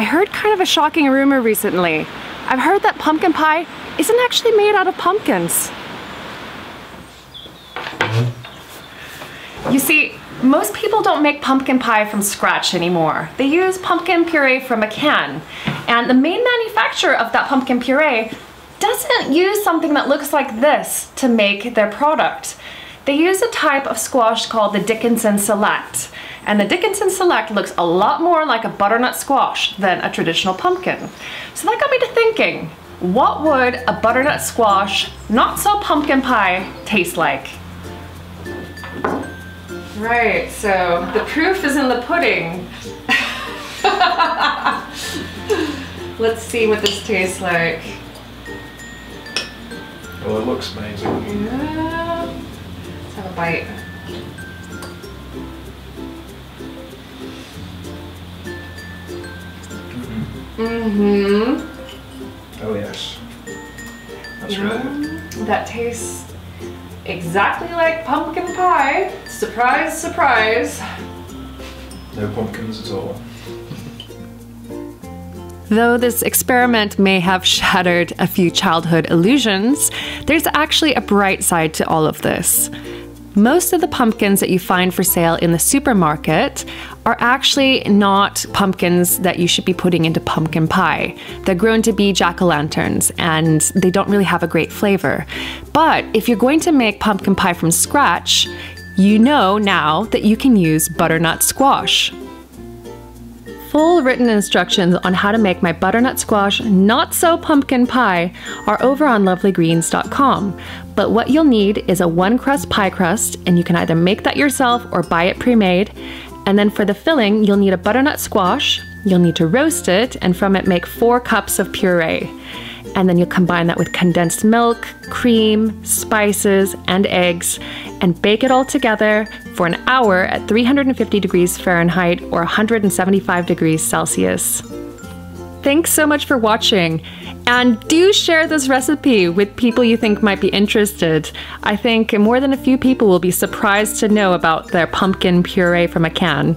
I heard kind of a shocking rumor recently. I've heard that pumpkin pie isn't actually made out of pumpkins. You see, most people don't make pumpkin pie from scratch anymore. They use pumpkin puree from a can. And the main manufacturer of that pumpkin puree doesn't use something that looks like this to make their product. They use a type of squash called the Dickinson Select. And the Dickinson Select looks a lot more like a butternut squash than a traditional pumpkin. So that got me to thinking, what would a butternut squash, not so pumpkin pie, taste like? Right, so the proof is in the pudding. Let's see what this tastes like. Well, it looks amazing. Yeah. Let's have a bite. Mm-hmm. Oh yes. That's Yeah. right. That tastes exactly like pumpkin pie. Surprise, surprise. No pumpkins at all. Though this experiment may have shattered a few childhood illusions, there's actually a bright side to all of this. Most of the pumpkins that you find for sale in the supermarket are actually not pumpkins that you should be putting into pumpkin pie. They're grown to be jack o' lanterns and they don't really have a great flavor. But if you're going to make pumpkin pie from scratch, you know now that you can use butternut squash. Full written instructions on how to make my butternut squash not so pumpkin pie are over on lovelygreens.com. But what you'll need is a one crust pie crust, and you can either make that yourself or buy it pre made. And then for the filling, you'll need a butternut squash, you'll need to roast it, and from it, make four cups of puree. And then you'll combine that with condensed milk, cream, spices, and eggs, and bake it all together for an hour at 350 degrees Fahrenheit or 175 degrees Celsius. Thanks so much for watching. And do share this recipe with people you think might be interested. I think more than a few people will be surprised to know about their pumpkin puree from a can.